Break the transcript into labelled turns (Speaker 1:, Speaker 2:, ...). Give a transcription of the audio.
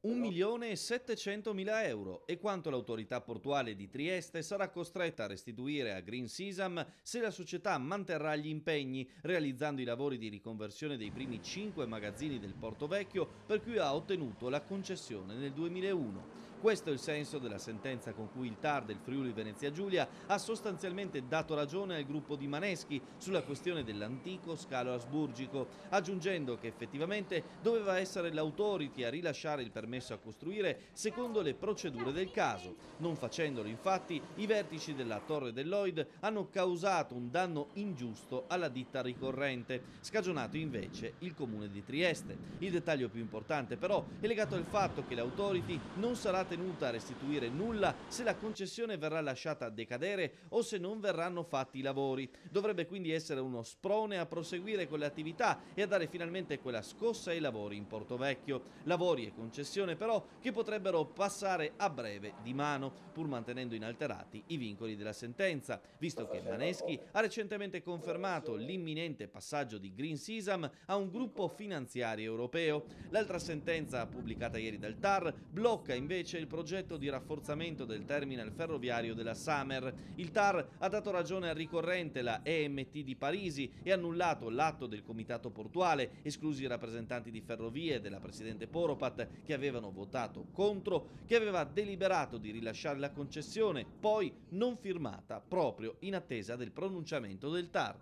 Speaker 1: 1 milione e 700 mila euro e quanto l'autorità portuale di Trieste sarà costretta a restituire a Green Sesam se la società manterrà gli impegni realizzando i lavori di riconversione dei primi 5 magazzini del Porto Vecchio per cui ha ottenuto la concessione nel 2001. Questo è il senso della sentenza con cui il TAR del Friuli Venezia Giulia ha sostanzialmente dato ragione al gruppo di Maneschi sulla questione dell'antico scalo asburgico, aggiungendo che effettivamente doveva essere l'autority a rilasciare il permesso a costruire secondo le procedure del caso. Non facendolo infatti i vertici della Torre del Lloyd hanno causato un danno ingiusto alla ditta ricorrente, scagionato invece il comune di Trieste. Il dettaglio più importante però è legato al fatto che l'autority non sarà tenuta a restituire nulla se la concessione verrà lasciata decadere o se non verranno fatti i lavori. Dovrebbe quindi essere uno sprone a proseguire con le attività e a dare finalmente quella scossa ai lavori in Porto Vecchio. Lavori e concessioni situazione però che potrebbero passare a breve di mano, pur mantenendo inalterati i vincoli della sentenza, visto che Maneschi ha recentemente confermato l'imminente passaggio di Green Sesam a un gruppo finanziario europeo. L'altra sentenza pubblicata ieri dal TAR blocca invece il progetto di rafforzamento del terminal ferroviario della Samer. Il TAR ha dato ragione al ricorrente, la EMT di Parisi, e annullato l'atto del comitato portuale, esclusi i rappresentanti di Ferrovie della Presidente Poropat, che aveva avevano votato contro, che aveva deliberato di rilasciare la concessione, poi non firmata proprio in attesa del pronunciamento del TAR.